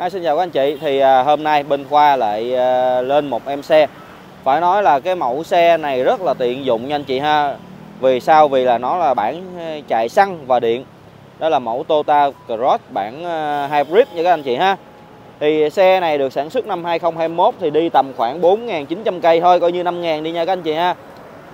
À, xin chào các anh chị. Thì à, hôm nay bên Khoa lại à, lên một em xe. Phải nói là cái mẫu xe này rất là tiện dụng nha anh chị ha. Vì sao? Vì là nó là bản à, chạy xăng và điện. Đó là mẫu Toyota Cross bản à, hybrid nha các anh chị ha. Thì xe này được sản xuất năm 2021 thì đi tầm khoảng 4.900 cây thôi coi như 5.000 đi nha các anh chị ha.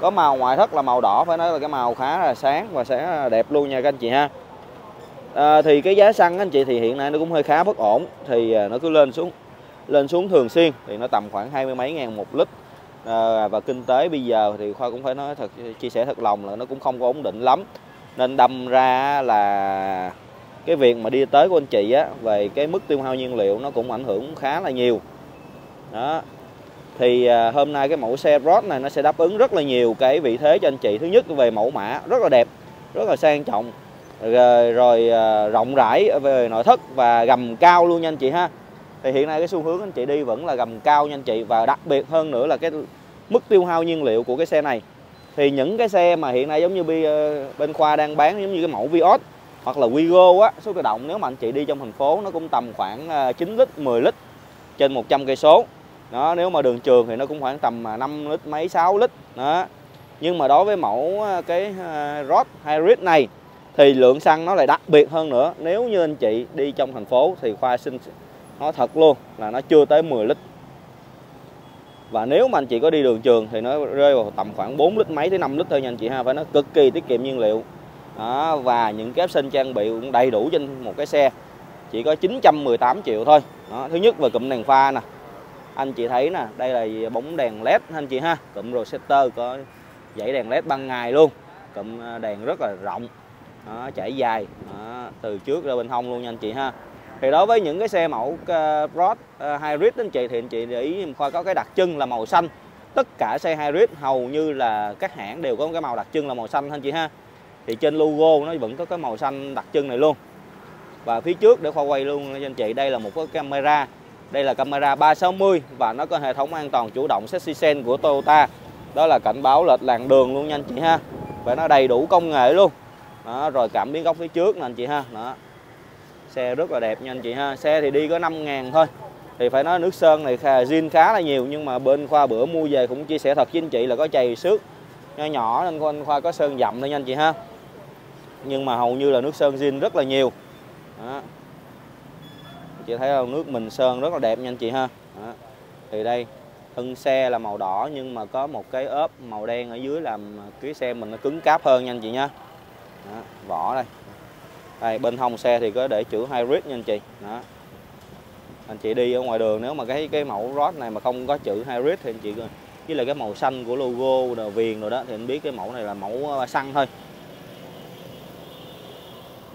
Có màu ngoại thất là màu đỏ phải nói là cái màu khá là sáng và sẽ đẹp luôn nha các anh chị ha à, thì cái giá xăng anh chị thì hiện nay nó cũng hơi khá bất ổn. Thì à, nó cứ lên xuống lên xuống thường xuyên thì nó tầm khoảng hai mươi mấy ngàn một lít. À, và kinh tế bây giờ thì khoa cũng phải nói thật chia sẻ thật lòng là nó cũng không có ổn định lắm. Nên đâm ra là cái việc mà đi tới của anh chị á về cái mức tiêu hao nhiên liệu nó cũng ảnh hưởng khá là nhiều. Đó. Thì à, hôm nay cái mẫu xe Road này nó sẽ đáp ứng rất là nhiều cái vị thế cho anh chị. Thứ nhất về mẫu mã rất là đẹp rất là sang trọng rồi, rồi à, rộng rãi về nội thất và gầm cao luôn nha anh chị ha. Thì hiện nay cái xu hướng anh chị đi vẫn là gầm cao nha anh chị và đặc biệt hơn nữa là cái mức tiêu hao nhiên liệu của cái xe này. Thì những cái xe mà hiện nay giống như ờ, bên khoa đang bán giống như cái mẫu Vios hoặc là Wigo á số tự động nếu mà anh chị đi trong thành phố nó cũng tầm khoảng ờ, 9 lít 10 lít trên 100 cây số. Đó nếu mà đường trường thì nó cũng khoảng tầm à, 5 lít mấy 6 lít. Đó. Nhưng mà đối với mẫu ờ, cái Rod Hybrid này thì lượng xăng nó lại đặc biệt hơn nữa. Nếu như anh chị đi trong thành phố thì khoa xin nói thật luôn là nó chưa tới 10 lít. Và nếu mà anh chị có đi đường trường thì nó rơi vào tầm khoảng 4 lít mấy tới 5 lít thôi nha anh chị ha phải nó cực kỳ tiết kiệm nhiên liệu. Đó, và những cái option trang bị cũng đầy đủ trên một cái xe. Chỉ có 918 triệu thôi. Đó, thứ nhất về cụm đèn pha nè. Anh chị thấy nè đây là bóng đèn led anh chị ha. Cụm Rosetter có dãy đèn led ban ngày luôn. Cụm à, đèn rất là rộng đó, chảy dài. Đó, từ trước ra bên hông luôn nha anh chị ha. Thì đối với những cái xe mẫu ờ, uh, Broad uh, ờ, Hybrid anh chị thì anh chị để ý khoa có cái đặc trưng là màu xanh. Tất cả xe Hybrid hầu như là các hãng đều có cái màu đặc trưng là màu xanh anh chị ha. Thì trên logo nó vẫn có cái màu xanh đặc trưng này luôn. Và phía trước để khoa quay luôn cho anh chị đây là một cái camera. Đây là camera 360 và nó có hệ thống an toàn chủ động sexy Sense của Toyota. Đó là cảnh báo lệch làn đường luôn nha anh chị ha. Và nó đầy đủ công nghệ luôn đó, rồi cảm biến góc phía trước nè anh chị ha. Đó. Xe rất là đẹp nha anh chị ha. Xe thì đi có 5 ngàn thôi. Thì phải nói nước sơn này zin khá là nhiều nhưng mà bên khoa bữa mua về cũng chia sẻ thật với anh chị là có chày xước nhỏ nhỏ nên anh khoa có sơn dặm thôi nha anh chị ha. Nhưng mà hầu như là nước sơn zin rất là nhiều. Đó. chị thấy không? Nước mình sơn rất là đẹp nha anh chị ha. Đó. thì đây thân xe là màu đỏ nhưng mà có một cái ốp màu đen ở dưới làm cái xe mình nó cứng cáp hơn nha anh chị nha đó. vỏ đây. Đây, bên hông xe thì có để chữ hybrid nha anh chị. Đó. Anh chị đi ở ngoài đường, nếu mà cái cái mẫu rod này mà không có chữ hybrid thì anh chị với là cái màu xanh của logo rồi viền rồi đó thì anh biết cái mẫu này là mẫu ờ, xăng thôi.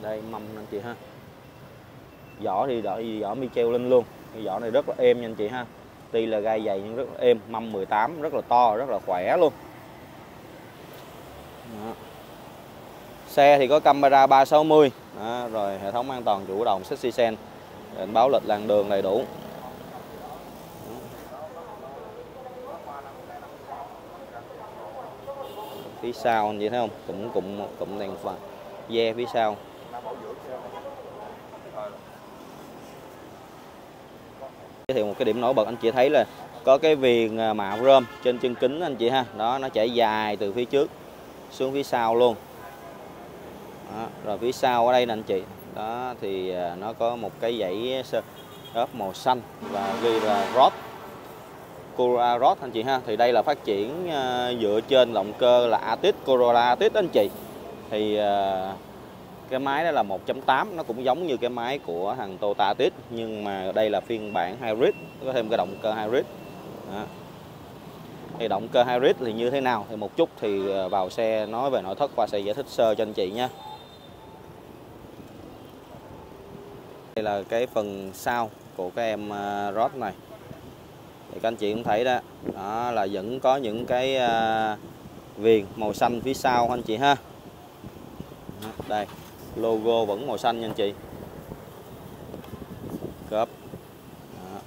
Đây, mâm anh chị ha. Vỏ thì đợi gì, vỏ mi lên luôn. Cái vỏ này rất là êm nha anh chị ha. Tuy là gai dày nhưng rất là êm, mâm 18 rất là to, rất là khỏe luôn. Đó xe thì có camera 360 đó, rồi hệ thống an toàn chủ động safety sen cảnh báo lịch làn đường đầy đủ. Phía sau anh chị thấy không? Cũng cũng một cụm đèn pha ve phía sau. Giới thiệu một cái điểm nổi bật anh chị thấy là có cái viền à, mạ rơm trên chân kính anh chị ha. Đó nó chảy dài từ phía trước xuống phía sau luôn đó, rồi phía sau ở đây nè anh chị. Đó thì à, nó có một cái dãy ốp màu xanh và ghi là rod Corolla Rod anh chị ha. Thì đây là phát triển uh, dựa trên động cơ là Atis Corolla Atis anh chị. Thì uh, cái máy đó là 1.8 nó cũng giống như cái máy của thằng Toyota Atis nhưng mà đây là phiên bản hybrid có thêm cái động cơ hybrid. Đó. thì động cơ hybrid thì như thế nào? Thì một chút thì vào xe nói về nội thất qua sẽ giải thích sơ cho anh chị nha. Đây là cái phần sau của cái em à, rod này. Thì các anh chị cũng thấy đó đó là vẫn có những cái à, viền màu xanh phía sau anh chị ha. Đây, logo vẫn màu xanh nha anh chị. Cớp đó.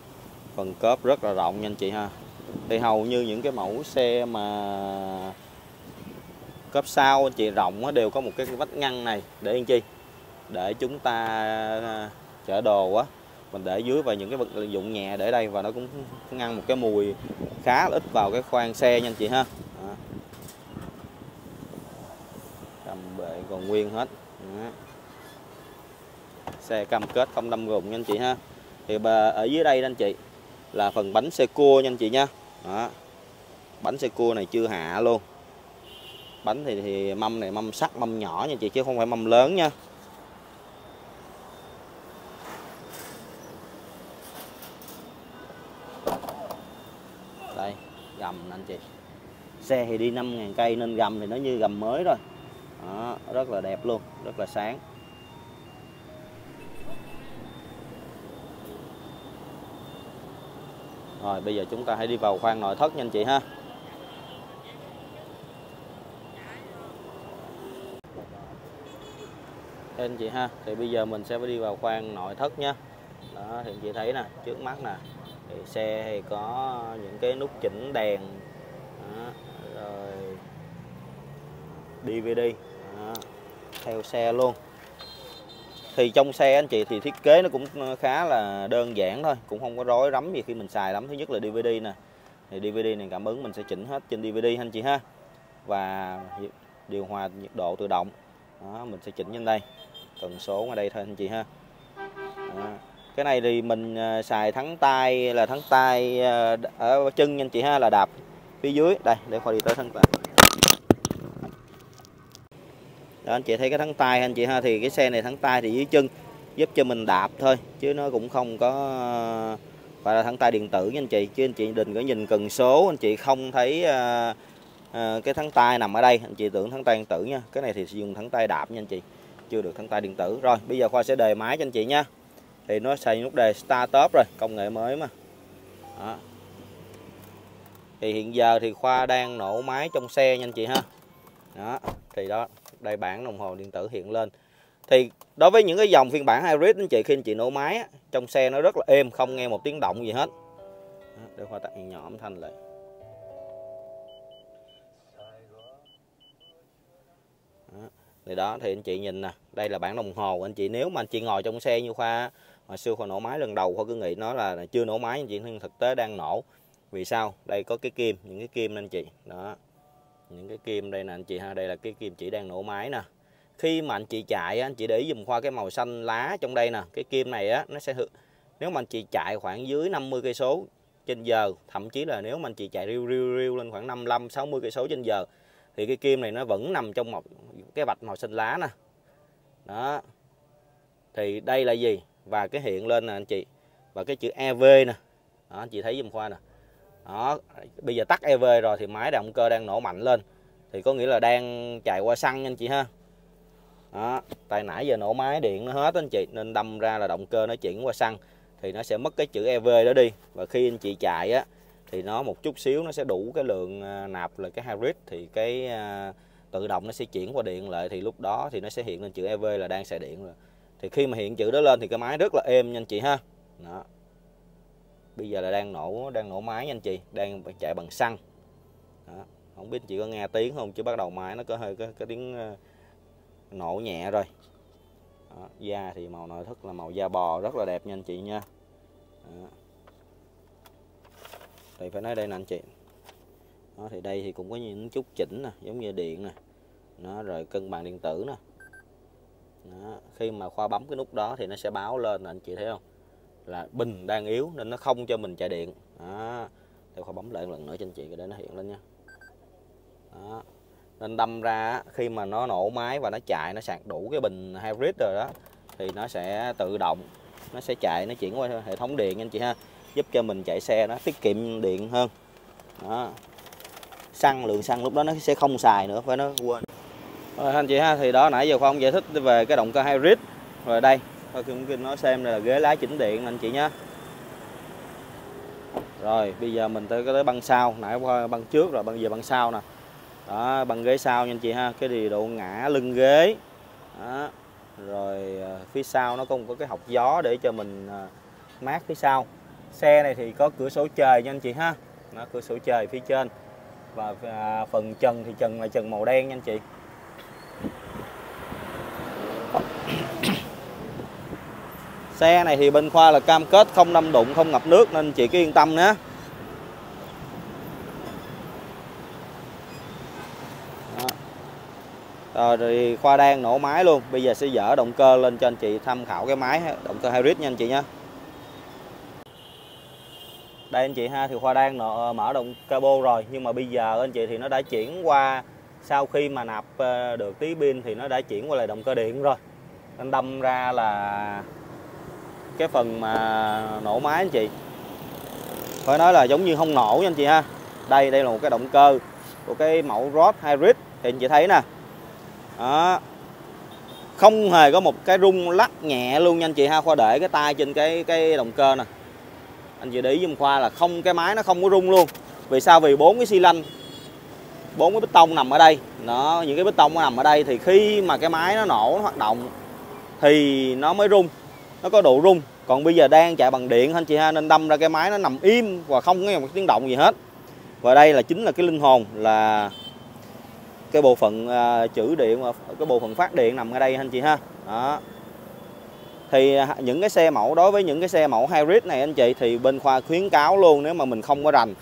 phần cớp rất là rộng nha anh chị ha. Thì hầu như những cái mẫu xe mà cớp sau anh chị rộng đều có một cái vách ngăn này để anh chi để chúng ta à, chở đồ á mình để dưới và những cái vật dụng nhẹ để đây và nó cũng ngăn một cái mùi khá là ít vào cái khoang xe nha anh chị ha. Cầm bệ còn nguyên hết. Đó. xe cam kết không đâm rụng nha anh chị ha. Thì ở dưới đây anh chị là phần bánh xe cua nha anh chị nha. Đó. bánh xe cua này chưa hạ luôn. Bánh thì, thì mâm này mâm sắt mâm nhỏ nha chị chứ không phải mâm lớn nha đây gầm anh chị. Xe thì đi 5.000 cây nên gầm thì nó như gầm mới rồi đó, rất là đẹp luôn rất là sáng. Rồi bây giờ chúng ta hãy đi vào khoang nội thất nha anh chị ha. Anh chị ha thì bây giờ mình sẽ phải đi vào khoang nội thất nha. Đó thì anh chị thấy nè trước mắt nè thì xe thì có những cái nút chỉnh đèn đó, rồi DVD đó, theo xe luôn. Thì trong xe anh chị thì thiết kế nó cũng khá là đơn giản thôi cũng không có rối rắm gì khi mình xài lắm. Thứ nhất là DVD nè. Thì DVD này cảm ứng mình sẽ chỉnh hết trên DVD anh chị ha. Và điều hòa nhiệt độ tự động. Đó, mình sẽ chỉnh trên đây. Cần số ở đây thôi anh chị ha. Đó cái này thì mình à, xài thắng tay là thắng tay à, ở chân anh chị ha là đạp phía dưới. Đây để khỏi đi tới thắng tay đó anh chị thấy cái thắng tay anh chị ha thì cái xe này thắng tay thì dưới chân giúp cho mình đạp thôi chứ nó cũng không có à, phải là thắng tay điện tử nha anh chị. Chứ anh chị đừng có nhìn cần số anh chị không thấy uh, uh, cái thắng tay nằm ở đây. Anh chị tưởng thắng tay điện tử nha. Cái này thì sử dụng thắng tay đạp nha anh chị chưa được thắng tay điện tử. Rồi bây giờ khoa sẽ đề máy cho anh chị nha thì nó xài nút đề start top rồi công nghệ mới mà. Đó. thì hiện giờ thì khoa đang nổ máy trong xe nha anh chị ha. Đó thì đó đây bảng đồng hồ điện tử hiện lên. Thì đối với những cái dòng phiên bản hybrid anh chị khi anh chị nổ máy á, trong xe nó rất là êm không nghe một tiếng động gì hết. Đó, để khoa tắt nhỏ âm thanh lại. Thì đó, thì anh chị nhìn nè, đây là bảng đồng hồ. Anh chị nếu mà anh chị ngồi trong xe như khoa hồi xưa khoa nổ máy lần đầu khoa cứ nghĩ nó là chưa nổ máy anh chị nhưng thực tế đang nổ. Vì sao? Đây có cái kim, những cái kim anh chị. Đó, những cái kim đây nè anh chị ha, đây là cái kim chỉ đang nổ máy nè. Khi mà anh chị chạy anh chị để dùm khoa cái màu xanh lá trong đây nè, cái kim này á, nó sẽ nếu mà anh chị chạy khoảng dưới 50 cây số trên giờ, thậm chí là nếu mà anh chị chạy riu riu riu lên khoảng 55 60 cây số trên giờ thì cái kim này nó vẫn nằm trong một cái vạch màu xanh lá nè. Đó. Thì đây là gì? Và cái hiện lên nè anh chị. Và cái chữ EV nè. Đó, anh chị thấy dùm khoa nè. Đó bây giờ tắt EV rồi thì máy động cơ đang nổ mạnh lên. Thì có nghĩa là đang chạy qua xăng anh chị ha. Đó tại nãy giờ nổ máy điện nó hết anh chị nên đâm ra là động cơ nó chuyển qua xăng. Thì nó sẽ mất cái chữ EV đó đi. Và khi anh chị chạy á thì nó một chút xíu nó sẽ đủ cái lượng à, nạp là cái hybrid thì cái à, tự động nó sẽ chuyển qua điện lại thì lúc đó thì nó sẽ hiện lên chữ EV là đang xài điện rồi thì khi mà hiện chữ đó lên thì cái máy rất là êm nha anh chị ha đó bây giờ là đang nổ đang nổ máy nha anh chị đang chạy bằng xăng đó. không biết chị có nghe tiếng không chứ bắt đầu máy nó có hơi cái, cái tiếng à, nổ nhẹ rồi đó. da thì màu nội thất là màu da bò rất là đẹp nha anh chị nha đó thì phải nói đây nè anh chị. Đó, thì đây thì cũng có những chút chỉnh nè giống như điện nè. Nó rồi cân bằng điện tử nè. Đó. khi mà khoa bấm cái nút đó thì nó sẽ báo lên nè anh chị thấy không? Là bình đang yếu nên nó không cho mình chạy điện. Đó thì khoa bấm lại một lần nữa cho anh chị để nó hiện lên nha. Đó nên đâm ra khi mà nó nổ máy và nó chạy nó sạc đủ cái bình hybrid rồi đó thì nó sẽ tự động nó sẽ chạy nó chuyển qua hệ thống điện anh chị ha giúp cho mình chạy xe nó tiết kiệm điện hơn. Đó. Xăng, lượng xăng lúc đó nó sẽ không xài nữa, phải nó quên. Rồi, anh chị ha, thì đó, nãy giờ khoa không giải thích về cái động cơ hybrid. Rồi đây thôi cũng kinh nói xem đây là ghế lái chỉnh điện anh chị nhé rồi, bây giờ mình tới tới băng sau. Nãy qua băng trước rồi, băng giờ băng sau nè. Đó, băng ghế sau nha anh chị ha, cái điều độ ngã lưng ghế. Đó. rồi à, phía sau nó cũng có cái học gió để cho mình à, mát phía sau xe này thì có cửa sổ trời nha anh chị ha. Đó, cửa sổ trời phía trên. Và à, phần trần thì trần là trần màu đen nha anh chị. Xe này thì bên khoa là cam kết không đâm đụng không ngập nước nên chị cứ yên tâm nhé. Rồi, thì khoa đang nổ máy luôn. Bây giờ sẽ dỡ động cơ lên cho anh chị tham khảo cái máy động cơ hybrid nha anh chị nhé đây anh chị ha thì khoa đang nợ, ờ, mở động cabo rồi nhưng mà bây giờ anh chị thì nó đã chuyển qua sau khi mà nạp ờ, được tí pin thì nó đã chuyển qua lại động cơ điện rồi. Anh đâm ra là cái phần mà nổ máy anh chị. Phải nói là giống như không nổ nha anh chị ha. Đây đây là một cái động cơ của cái mẫu rod hybrid thì anh chị thấy nè. Đó. Không hề có một cái rung lắc nhẹ luôn nha anh chị ha. Khoa để cái tay trên cái cái động cơ nè anh chị để ý giùm khoa là không cái máy nó không có rung luôn. Vì sao? Vì bốn cái xi lanh bốn cái bít tông nằm ở đây. Nó những cái bít tông nó nằm ở đây thì khi mà cái máy nó nổ nó hoạt động thì nó mới rung nó có độ rung. Còn bây giờ đang chạy bằng điện anh chị ha nên đâm ra cái máy nó nằm im và không có một tiếng động gì hết. Và đây là chính là cái linh hồn là cái bộ phận uh, chữ điện cái bộ phận phát điện nằm ở đây anh chị ha. Đó thì à, những cái xe mẫu, đối với những cái xe mẫu hybrid này, anh chị, thì bên khoa khuyến cáo luôn, nếu mà mình không có rành,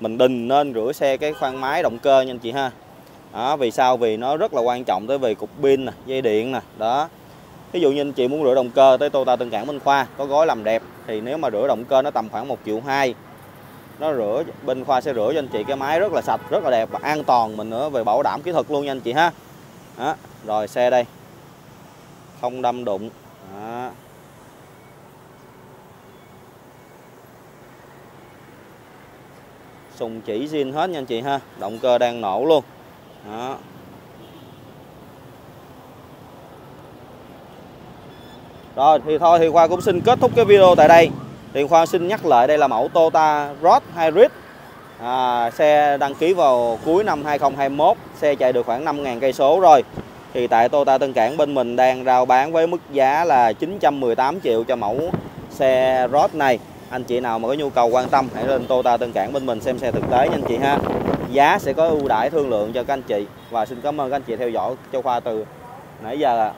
mình đừng nên rửa xe cái khoang máy động cơ nha anh chị ha. Đó, vì sao? Vì nó rất là quan trọng tới về cục pin nè, dây điện nè, đó. Ví dụ như anh chị muốn rửa động cơ tới Toyota Tân Cảng Bên Khoa, có gói làm đẹp, thì nếu mà rửa động cơ nó tầm khoảng 1 triệu 2 nó rửa, bên khoa sẽ rửa cho anh chị cái máy rất là sạch, rất là đẹp và an toàn mình nữa về bảo đảm kỹ thuật luôn nha anh chị ha. Đó. rồi xe đây. Không đâm đụng đó sùng chỉ zin hết nha anh chị ha. Động cơ đang nổ luôn. Đó. Rồi thì thôi thì Khoa cũng xin kết thúc cái video tại đây. Thì Khoa xin nhắc lại đây là mẫu Toyota Road Hybrid. À, Xe đăng ký vào cuối năm 2021 Xe chạy được khoảng 5.000 cây số rồi. Thì tại Toyota Tân Cảng bên mình đang rao bán với mức giá là 918 triệu cho mẫu xe Road này. Anh chị nào mà có nhu cầu quan tâm, hãy lên Toyota Tân Cảng bên mình xem xe thực tế nha anh chị ha. Giá sẽ có ưu đãi thương lượng cho các anh chị. Và xin cảm ơn các anh chị theo dõi Châu Khoa từ nãy giờ